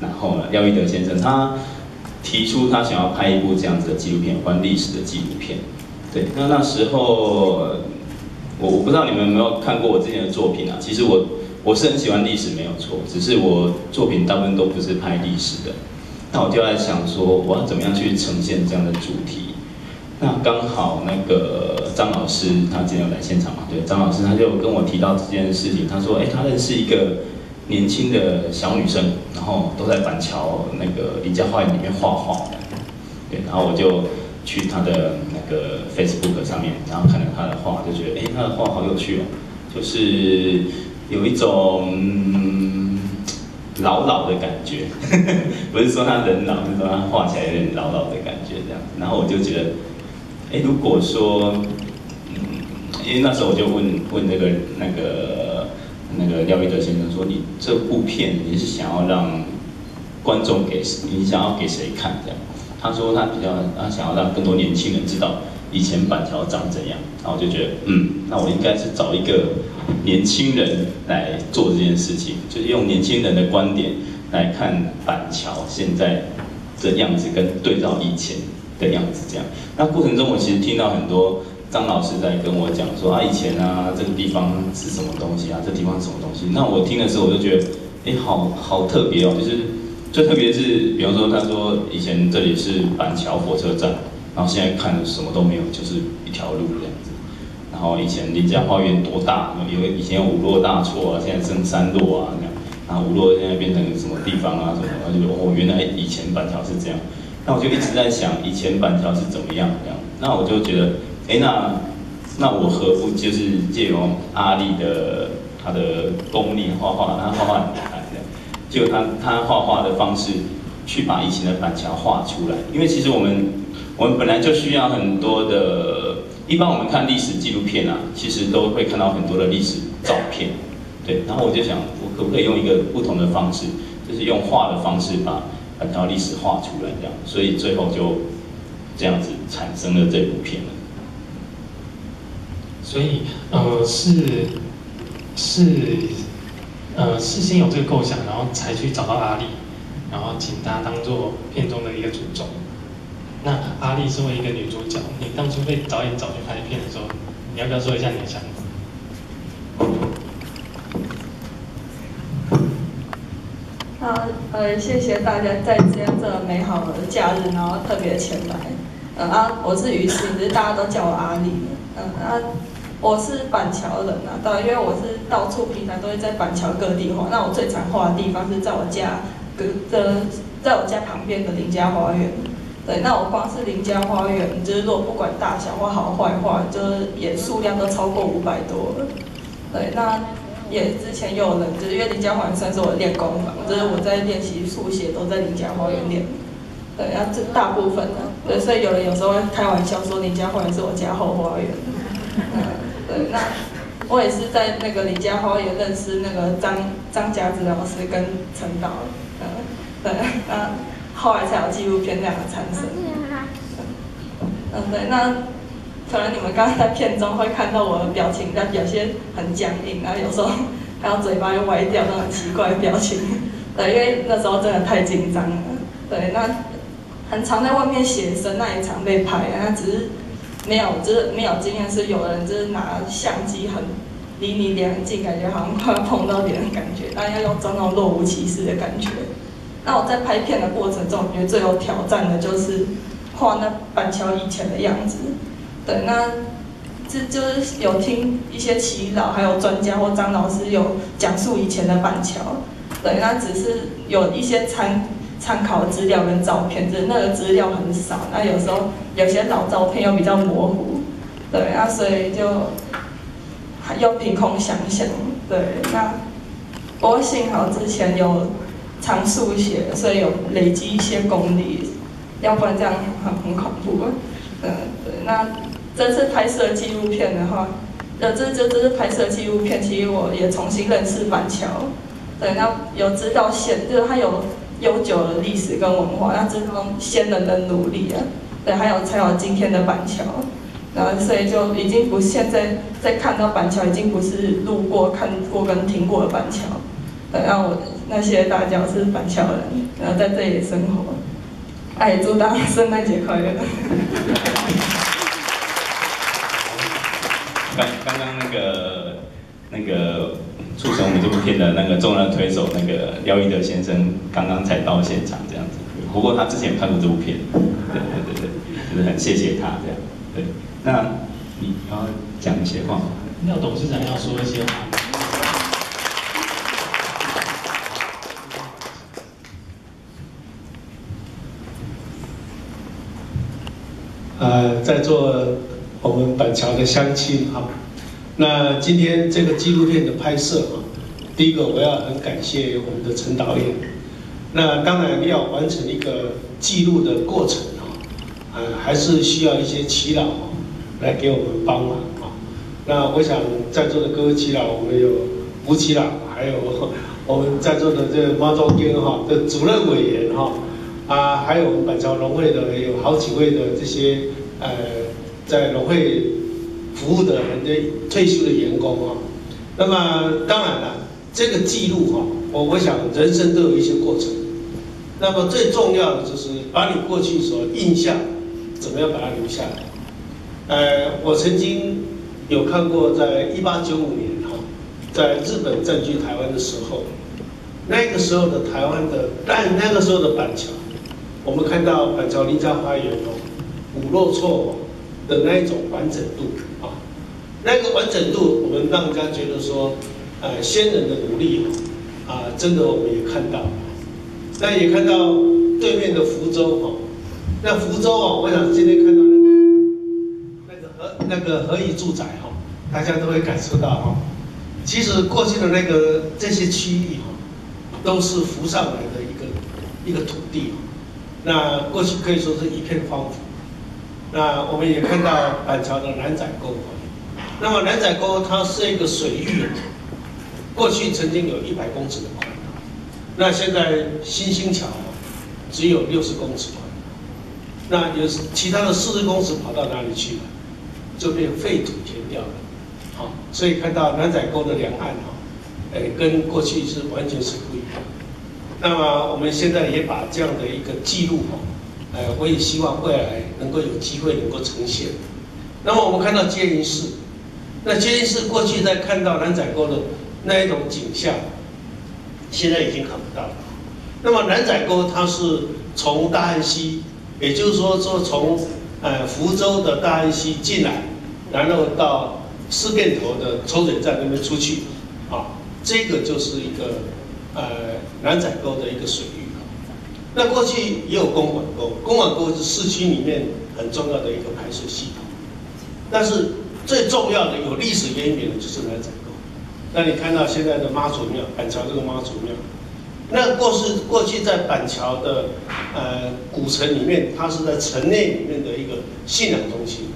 然后呢，廖一德先生他提出他想要拍一部这样子的纪录片，关历史的纪录片。对，那那时候我我不知道你们有没有看过我之前的作品啊？其实我我是很喜欢历史，没有错，只是我作品大部分都不是拍历史的。那我就在想说，我要怎么样去呈现这样的主题？那刚好那个张老师他今天有来现场嘛？对，张老师他就跟我提到这件事情，他说，哎，他认识一个年轻的小女生，然后都在板桥那个李家花园里面画画。对，然后我就去她的那个 Facebook 上面，然后看了她的画，就觉得，哎，她的画好有趣哦，就是有一种老老的感觉，不是说她人老，是说她画起来有点老老的感觉这样。然后我就觉得。哎，如果说，嗯，因为那时候我就问问那个那个那个廖一德先生说，你这部片你是想要让观众给你想要给谁看这样？他说他比较他想要让更多年轻人知道以前板桥长怎样。然后我就觉得，嗯，那我应该是找一个年轻人来做这件事情，就是用年轻人的观点来看板桥现在的样子，跟对照以前。的样子这样，那过程中我其实听到很多张老师在跟我讲说啊，以前啊这个地方是什么东西啊，这地方什么东西。那我听的时候我就觉得，哎，好好特别哦，就是最特别是，比方说他说以前这里是板桥火车站，然后现在看什么都没有，就是一条路这样子。然后以前林家花园多大，有以前有五落大厝啊，现在剩三落啊这样。然后五落现在变成什么地方啊什么，然后就哦，原来以前板桥是这样。那我就一直在想，以前板桥是怎么样这样？那我就觉得，哎，那那我何不就是借用阿丽的他的功力画画，他画画很厉害，就他他画画的方式，去把以前的板桥画出来。因为其实我们我们本来就需要很多的，一般我们看历史纪录片啊，其实都会看到很多的历史照片，对。然后我就想，我可不可以用一个不同的方式，就是用画的方式把。把条历史画出来，这样，所以最后就这样子产生了这部片。所以，呃，是是呃，是先有这个构想，然后才去找到阿丽，然后请她当做片中的一个主轴。那阿丽作为一个女主角，你当初被导演找去拍片的时候，你要不要说一下你的想法？好，呃，谢谢大家在这样这美好的假日，然后特别前来。嗯啊，我是于心，只是大家都叫我阿丽。嗯啊，我是板桥人啊，对，因为我是到处平常都会在板桥各地画。那我最常画的地方是在我家隔的，在我家旁边的林家花园。对，那我光是林家花园，就是如果不管大小或好坏画，就是也数量都超过五百多。对，那。也之前有人就是因为林家花园算是我的练功房，就是我在练习速写都在林家花园练。对，然后这大部分呢，对，所以有人有时候会开玩笑说林家花园是我家后花园。嗯，对，那我也是在那个李家花园认识那个张张家子老师跟陈导，嗯，对，那后来才有纪录片这样的产生。嗯，对，那。可能你们刚刚在片中会看到我的表情，但有些很僵硬，然后有时候还有嘴巴又歪掉，那种奇怪的表情。对，因为那时候真的太紧张了。对，那很常在外面写生，那也常被拍，那只是没有，就是没有经验，是有人就是拿相机很离你脸很近，感觉好像快要碰到脸的感觉，但要用装那种若无其事的感觉。那我在拍片的过程中，我觉得最有挑战的就是画那板桥以前的样子。对，那这就是有听一些祈老，还有专家或张老师有讲述以前的板桥。对，那只是有一些参参考资料跟照片，就是那个资料很少。那有时候有些老照片又比较模糊。对，那所以就又凭空想象。对，那我幸好之前有常速写，所以有累积一些功力，要不然这样很很恐怖。嗯，对，那。这次拍摄纪录片的话，呃，这这这是拍摄纪录片，其实我也重新认识板桥，对，那有知道线，就是它有悠久的历史跟文化，那知道先人的努力啊，对，还有才有今天的板桥，然后所以就已经不现在在看到板桥已经不是路过看过跟听过的板桥，对，然后我那些大家，是板桥人，然后在这里生活。哎，祝大家圣诞节快乐！刚刚刚那个那个促成我们这部片的那个重要推手那个廖一德先生，刚刚才到现场这样子。不过他之前有看过这部片，对对对对，就是很谢谢他这样。对，那你要讲一些话吗？廖董事长要说一些话。呃，在座我们板桥的乡亲哈，那今天这个纪录片的拍摄啊，第一个我要很感谢我们的陈导演。那当然要完成一个记录的过程啊，呃，还是需要一些祈祷来给我们帮忙啊。那我想在座的各位祈祷，我们有吴祈祷，还有 我们在座的这个妈祖殿哈的主任委员哈。啊，还有我们板桥农会的有好几位的这些呃，在农会服务的很多退休的员工啊。那么当然了，这个记录哈，我我想人生都有一些过程。那么最重要的就是把你过去所印象怎么样把它留下来。呃，我曾经有看过，在一八九五年哈，在日本占据台湾的时候，那个时候的台湾的，但那个时候的板桥。我们看到板桥林家花园哦，五落错的那一种完整度，那个完整度，我们让人家觉得说，呃，先人的努力啊，真的我们也看到，那也看到对面的福州哦，那福州哦，我想今天看到那个那个和那个和宜住宅哈，大家都会感受到哈，其实过去的那个这些区域哈，都是浮上来的一个一个土地。那过去可以说是一片荒芜。那我们也看到板桥的南仔沟，那么南仔沟它是一个水域，过去曾经有一百公尺的宽，那现在新兴桥只有六十公尺宽，那有其他的四十公尺跑到哪里去了？就变废土填掉了。好，所以看到南仔沟的两岸哈，哎，跟过去是完全是不一样。那么我们现在也把这样的一个记录哈，呃，我也希望未来能够有机会能够呈现。那么我们看到接林寺，那接林寺过去在看到南仔沟的那一种景象，现在已经看不到了。那么南仔沟它是从大安溪，也就是说说从呃福州的大安溪进来，然后到四店头的抽水站那边出去，啊，这个就是一个。呃，南仔沟的一个水域，那过去也有公馆沟，公馆沟是市区里面很重要的一个排水系统，但是最重要的有历史渊源的就是南仔沟。那你看到现在的妈祖庙，板桥这个妈祖庙，那过是过去在板桥的呃古城里面，它是在城内里面的一个信仰中心，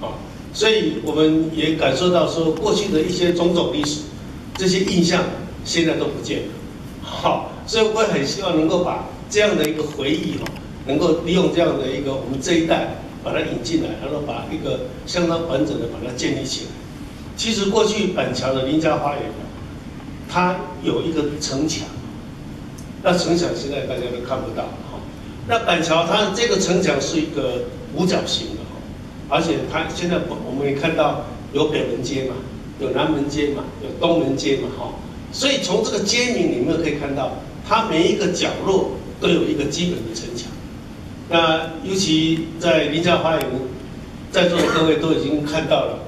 啊，所以我们也感受到说过去的一些种种历史，这些印象现在都不见了。好，所以我很希望能够把这样的一个回忆哈，能够利用这样的一个我们这一代把它引进来，然后把一个相当完整的把它建立起来。其实过去板桥的林家花园，它有一个城墙，那城墙现在大家都看不到哈。那板桥它这个城墙是一个五角形的哈，而且它现在我们也看到有北门街嘛，有南门街嘛，有东门街嘛哈。所以从这个街名里面可以看到，它每一个角落都有一个基本的城墙。那尤其在林家花园，在座的各位都已经看到了，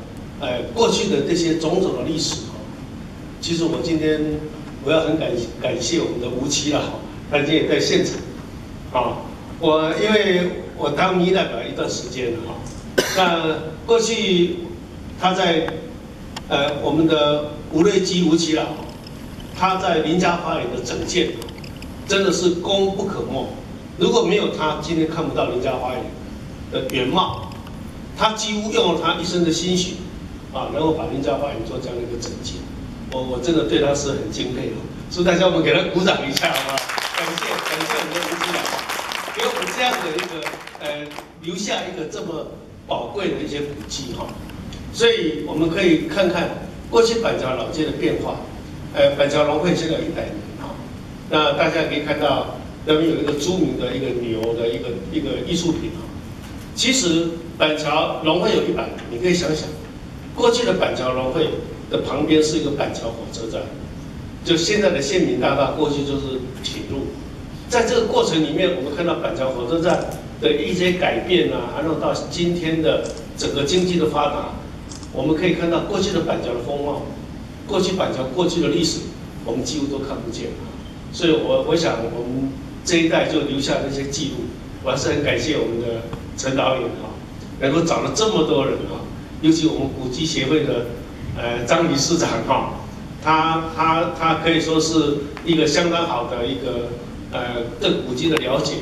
哎，过去的这些种种的历史哈。其实我今天我要很感感谢我们的吴奇了哈，他今天也在现场。啊，我因为我当民代表一段时间了哈，那过去他在呃我们的吴瑞基吴奇老。他在林家花园的整建，真的是功不可没。如果没有他，今天看不到林家花园的原貌。他几乎用了他一生的心血，啊，然后把林家花园做这样的一个整洁。我我真的对他是很敬佩的。所以大家我们给他鼓掌一下，好不好？感谢感谢我们的吴局长，给我们这样的一个呃留下一个这么宝贵的一些古迹哈。所以我们可以看看过去板桥老街的变化。呃，板桥龙会现在有一百年哈，那大家可以看到那边有一个著名的一个牛的一个一个艺术品啊。其实板桥龙会有一板，你可以想想，过去的板桥龙会的旁边是一个板桥火车站，就现在的县民大道过去就是铁路。在这个过程里面，我们看到板桥火车站的一些改变啊，然后到今天的整个经济的发达，我们可以看到过去的板桥的风貌，过去板桥过去的历史，我们几乎都看不见。所以我我想我们这一代就留下那些记录，我还是很感谢我们的陈导演哈，能够找了这么多人哈，尤其我们古迹协会的呃张理事长哈，他他他可以说是一个相当好的一个。呃，对古迹的了解，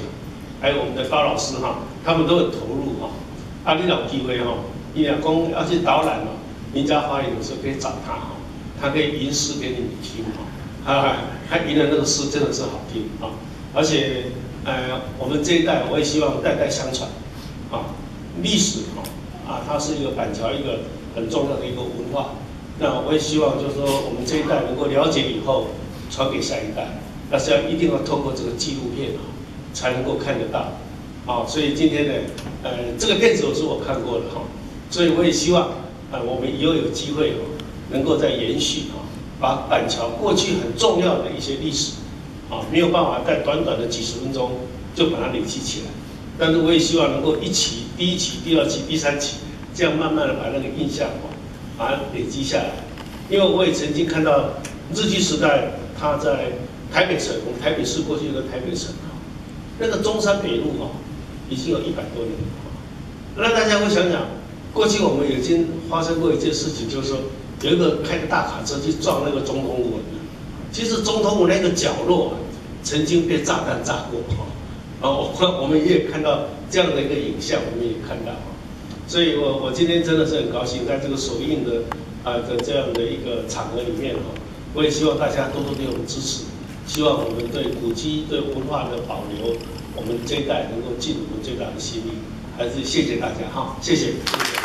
还有我们的高老师哈，他们都很投入哈。啊，你有机会哈，你老公要去导览嘛，名家花园有时候可以找他哈，他可以吟诗给你们听哈。啊，他吟的那个诗真的是好听啊，而且呃，我们这一代我也希望代代相传啊，历史哈啊，它是一个板桥一个很重要的一个文化。那我也希望就是说，我们这一代能够了解以后，传给下一代。但是要一定要透过这个纪录片啊，才能够看得到，啊，所以今天呢，呃，这个片子我是我看过的哈，所以我也希望，啊，我们以后有机会哦，能够再延续啊，把板桥过去很重要的一些历史，啊，没有办法在短短的几十分钟就把它累积起来，但是我也希望能够一期、第一期、第二期、第三期，这样慢慢的把那个印象哦，把它累积下来，因为我也曾经看到日据时代他在。台北城，我们台北市过去有个台北城啊，那个中山北路啊，已经有一百多年了。那大家会想想，过去我们已经发生过一件事情，就是说有一个开个大卡车去撞那个总统府。其实总统府那个角落，曾经被炸弹炸过哈。啊，我 我们也看到这样的一个影像，我们也看到。所以我我今天真的是很高兴，在这个首映的啊的这样的一个场合里面哈，我也希望大家多多给我们支持。希望我们对古迹、对文化的保留，我们这一代能够尽我们最大的心力。还是谢谢大家哈，谢谢。谢谢。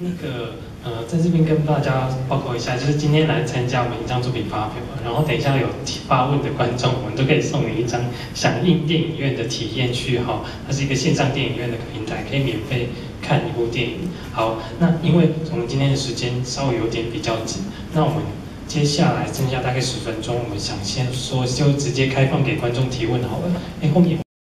那个呃，在这边跟大家报告一下，就是今天来参加我们一张作品发表，然后等一下有发问的观众，我们都可以送你一张响应电影院的体验区哈，它是一个线上电影院的平台，可以免费看一部电影。好，那因为我们今天的时间稍微有点比较紧，那我们接下来剩下大概十分钟，我们想先说就直接开放给观众提问好了。哎，后面。